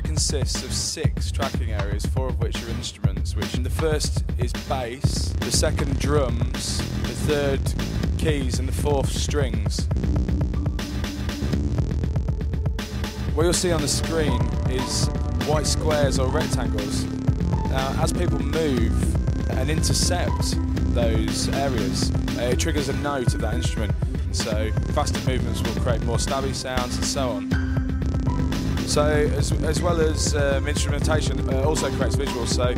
consists of six tracking areas, four of which are instruments. Which the first is bass, the second drums, the third keys, and the fourth strings. What you'll see on the screen is white squares or rectangles. Now, as people move and intercept those areas, it triggers a note of that instrument. So faster movements will create more stabby sounds and so on. So as, as well as um, instrumentation, uh, also creates visuals. So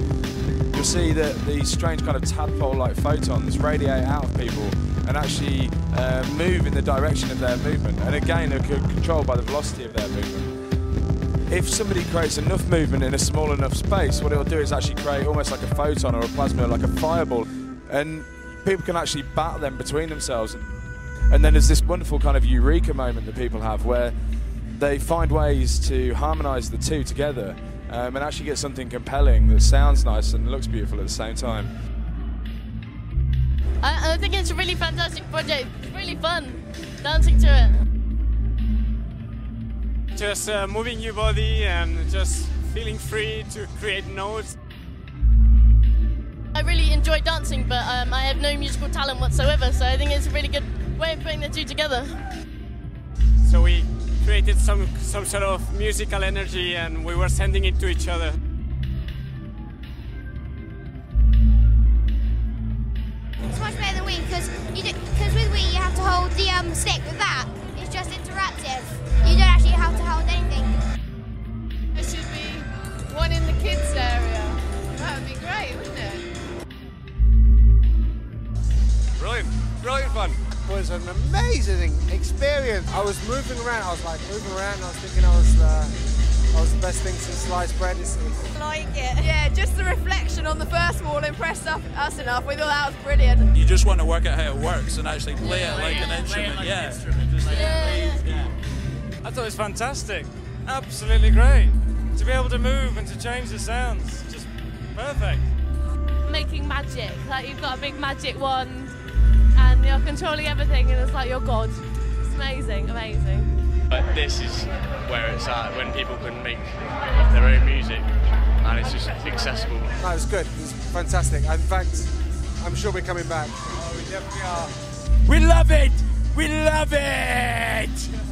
you'll see that these strange kind of tadpole-like photons radiate out of people and actually uh, move in the direction of their movement. And again, they're controlled by the velocity of their movement. If somebody creates enough movement in a small enough space, what it'll do is actually create almost like a photon or a plasma, like a fireball. And people can actually bat them between themselves. And then there's this wonderful kind of eureka moment that people have where they find ways to harmonise the two together um, and actually get something compelling that sounds nice and looks beautiful at the same time. I, I think it's a really fantastic project. It's really fun dancing to it. Just uh, moving your body and just feeling free to create notes. I really enjoy dancing, but um, I have no musical talent whatsoever, so I think it's a really good way of putting the two together. So we created some some sort of musical energy, and we were sending it to each other. It's much better than Wii because because with Wii you have to hold the um, stick. With that, it's just interactive. You don't actually have to hold anything. There should be one in the kids area. That would be great, wouldn't it? Brilliant, brilliant fun. It was an amazing experience. I was moving around. I was like moving around. I was thinking I was. Uh, I was the best thing since sliced bread. It's, like it. Yeah, just the reflection on the first wall impressed us enough. We thought that was brilliant. You just want to work out how it works and actually play yeah, it like yeah, an instrument. Like yeah. Instrument, like yeah. yeah. I thought it was fantastic. Absolutely great. To be able to move and to change the sounds, just perfect. Making magic. Like you've got a big magic wand and you're controlling everything and it's like you're God. It's amazing, amazing. But this is where it's at when people can make their own music and it's just accessible. No, was good. It was fantastic. In fact, I'm sure we're coming back. Oh, we definitely are. We love it! We love it!